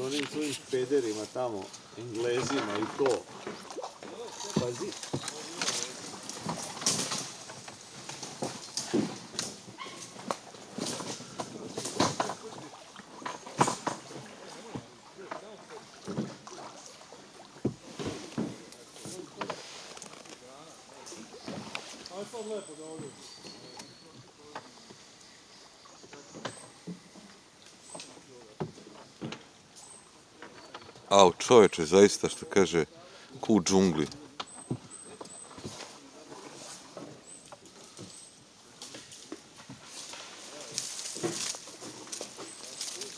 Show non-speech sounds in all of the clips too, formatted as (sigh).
onim svojim pederima tamo, englezima i to. Pazi. Au, čovječe, zaista što kaže, ku u džungli.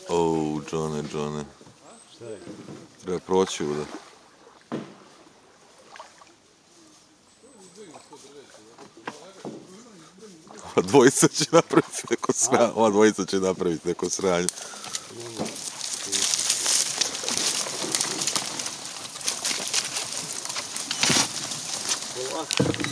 O, Johne, Johne. Treba proći ovdje. Ova dvojica će napraviti neko sranje. Ova dvojica će napraviti neko sranje. Polako,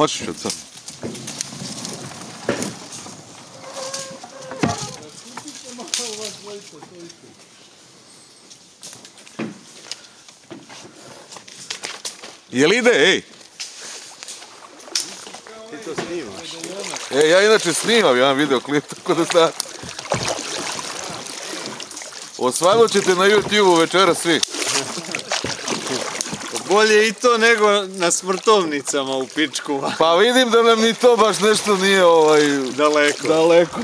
Možeš od sad. Jel ide, ej? Ti to snimaš? E, ja inače snimam jedan videoklip, tako da zna. Osvanut ćete na YouTube večera svi. Bolje i to nego na smrtovnicama u pičku. Pa vidim da nam ni to baš nešto nije ovaj... Daleko. Daleko.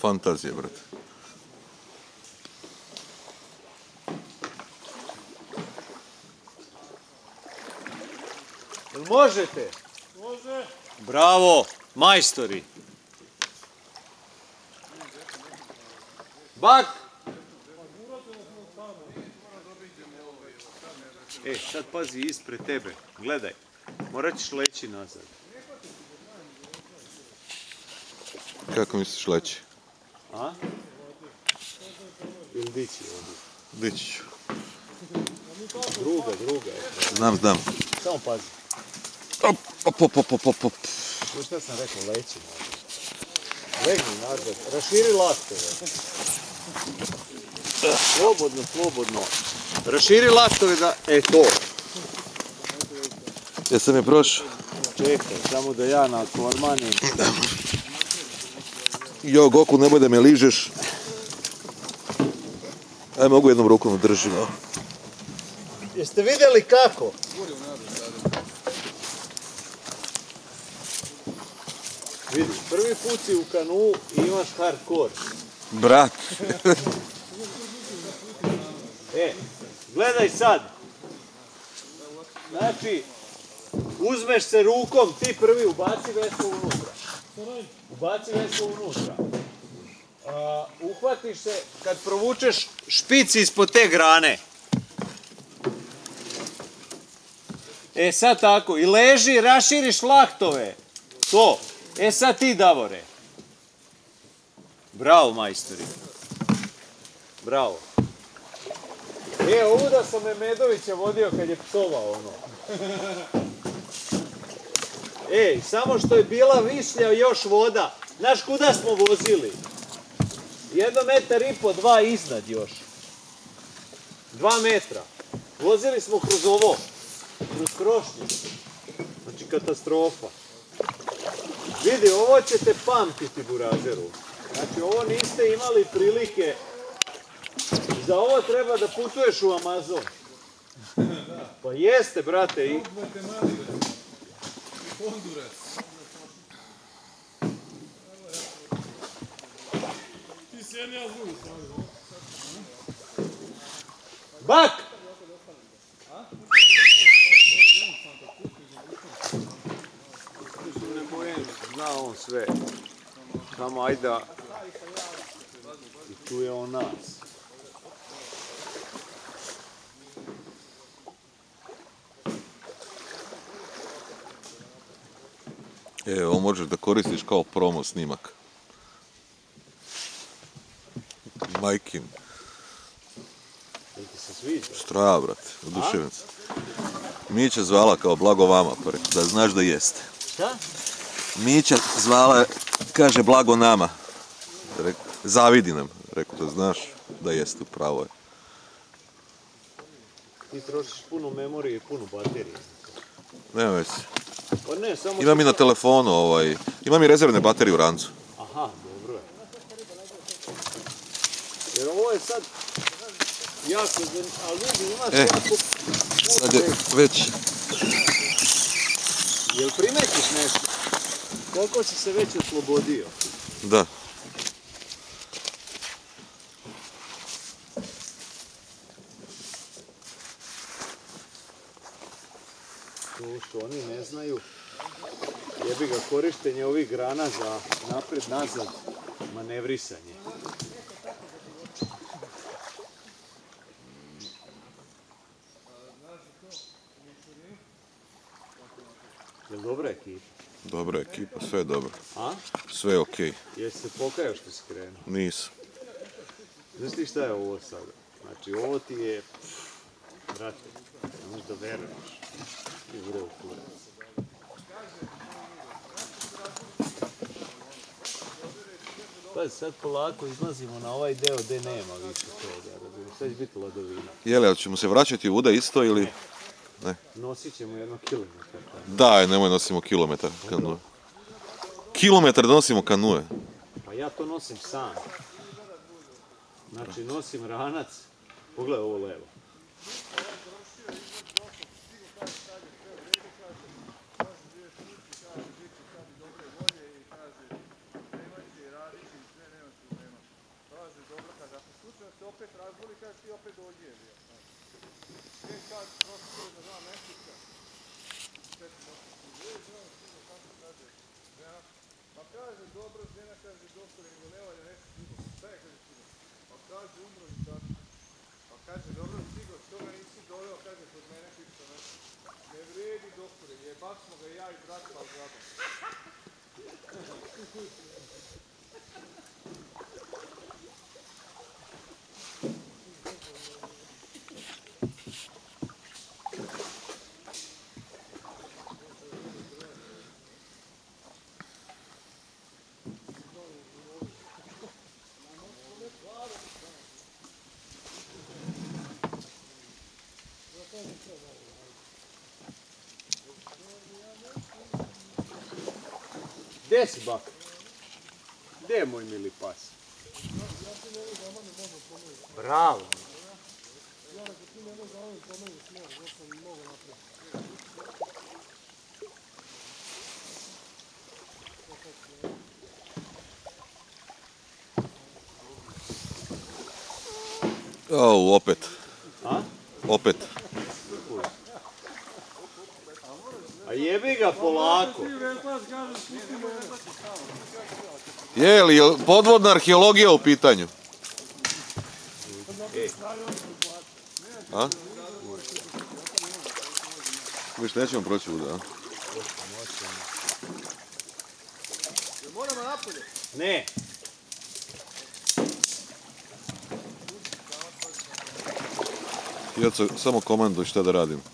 Fantazija, brate. Jel možete? Može. Bravo, majstori. Bak! E, sad pazi ispred tebe, gledaj. Morat ćeš leći nazad. Kako misliš leći? A? Ili dići ovdje? Dići ću. Druga, druga je. Znam, znam. Samo pazi. Op, op, op, op, op, op, šta sam rekao, leći nazad. Legni nazad, raširi laktove. Slobodno, slobodno. Raširi laktove da... E to. Jesam je prošao? Čekaj, samo da ja na kormanim. Jo, Goku, nemoj da me ližeš. Aj, mogu jednom rukom da držim. Jeste vidjeli kako? Vidi, prvi put si u kanu i imaš hardcore. Brat. (laughs) E, gledaj sad. Znači, uzmeš se rukom, ti prvi ubaci veslo unutra. Ubaci veslo unutra. A, uhvatiš se kad provučeš špici ispod te grane. E sad tako, i leži, raširiš laktove. To. E sad ti, Davore. Bravo, majstori. Bravo. E, ovu da sam Memedovića vodio kad je psovao ono. (laughs) Ej, samo što je bila višnja i još voda. Znaš kuda smo vozili? Jedno metar i po, dva iznad još. Dva metra. Vozili smo kroz ovo. kroz krošnje. Znači katastrofa. Vidi, ovo ćete pamtiti burazeru. Znači ovo niste imali prilike. Za ovo treba da putuješ u Amazon. Pa jeste, brate. I, Bak! Ne bojem, zna on sve. Samo ajde da... I tu je on nas. E, ovo možeš da koristiš kao promo snimak. Majkin, štra, brate, oduševim se. Mića zvala kao blago vama, rekao, da znaš da jeste. Šta? Mića zvala, kaže blago nama. Rekao, zavidi nam. Rekao da znaš da jeste, pravo je. Ti trošiš puno memorije i puno baterije. Nema veze. Pa ne, samo... Imam i na telefonu, ovaj, imam i rezervne baterije u rancu. Aha, dobro je. Jer ovo je sad jako zanimljivo, ali vidi, imaš E, jako... Sad je već, Jel primetiš nešto? Koliko si se već oslobodio? da, Što oni ne znaju, jebi ga korištenje ovih grana za napred, nazad, manevrisanje. Jel dobra ekipa? dobra ekipa, sve je dobro. A? Sve je okej, Jesi se pokajao što si krenuo? nisam. Znaš ti šta je ovo sada? Znači ovo ti je, brate, ne možeš da veruješ. I u kurac. Pa sad polako izlazimo na ovaj deo gdje nema više toga, razumiješ? Sad će biti ladovina. Jele, ali ćemo se vraćati u Uda isto ili... Nosit ćemo jedno kilometar. Daj, nemoj nosimo kilometar kanue. Kilometar da nosimo kanue. Pa ja to nosim sam. Znači nosim ranac, pogledaj ovo levo. Pak smo ga i ja i brat pa zato. (laughs) Gdje si bak? Gdje je moj mili pas? Bravo. O, opet. A? Opet. A jebi ga polako. Je li podvodna arheologija u pitanju? A? Viš, nećemo proći Uda, a? Ne. Jaco, samo komanduj šta da radim.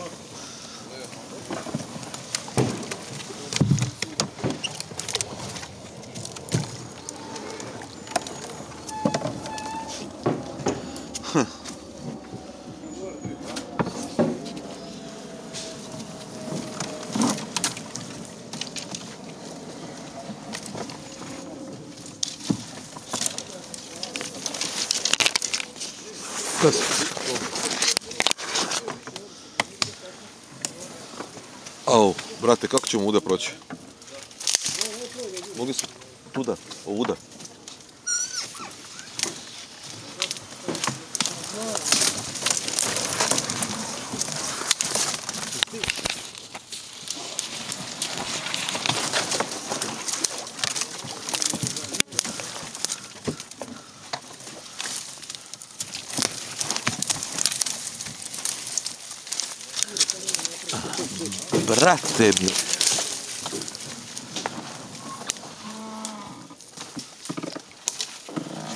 brate, kako ćemo uda proći? Mogli su tuda, ovuda. Brate mi.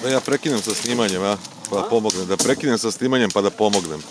Da ja prekinem sa snimanjem, a? Pa da pomognem. Da prekinem sa snimanjem pa da pomognem.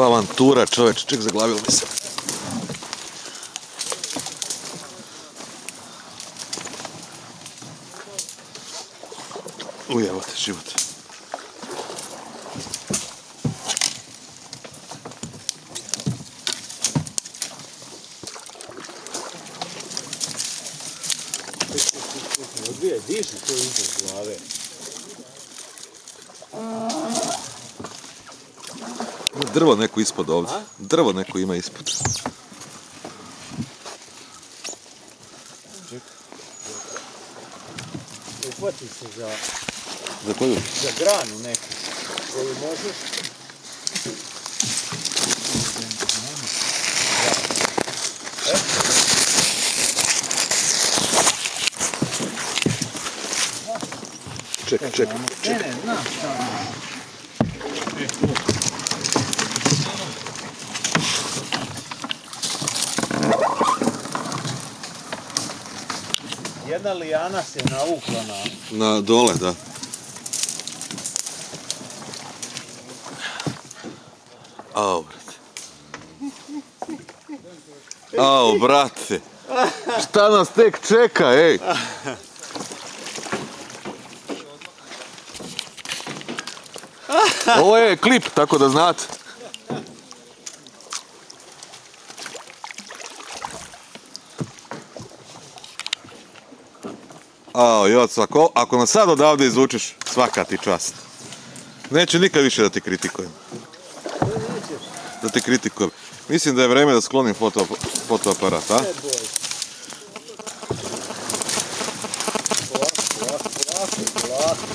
Kakva avantura čoveč, ček zaglavilo mi se. Ujevate život. Odbije, diši to iznad glave. Drvo neko ispod ovdje. A? Drvo neko ima ispod. Uhvati se za, Za koju? za granu neku koju možeš. Ček, ček. Ne, ne, znam šta. Jedna lijana se naukla na... Na dole, da. Au, brate. Au, brate. Šta nas tek čeka, ej? Ovo je klip, tako da znate. Ao, Joc, ako, ako nas sad odavde izvučeš, svaka ti čast. Neću nikad više da ti kritikujem. Da ti kritikujem. Mislim da je vreme da sklonim foto, fotoaparat, a?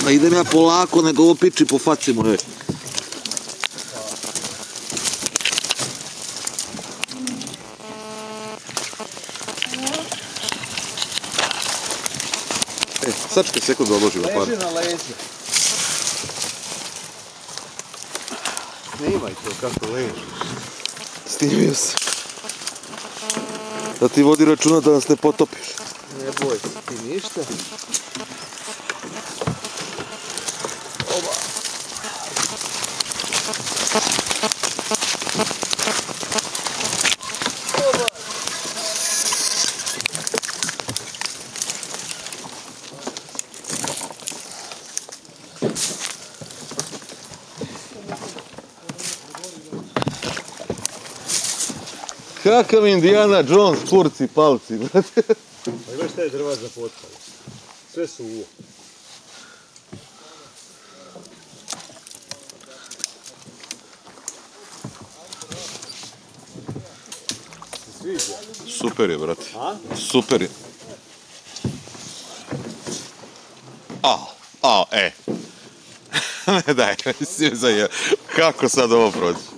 Ma idem ja polako, nego ovo piči po faci moje. E, sačekaj sekund da odložim aparat. Leži na leđe. Snimaj to kako leži. Snimio se. Da ti vodi računa da nas ne potopiš. Ne boj se ti ništa. Kakav Indiana Jones, kurci, palci, brate. Pa imaš taj drva za potpali. Sve su uvo. Super je, brate. Super je. A, a, e. (laughs) ne daj, si je Kako sad ovo prođe?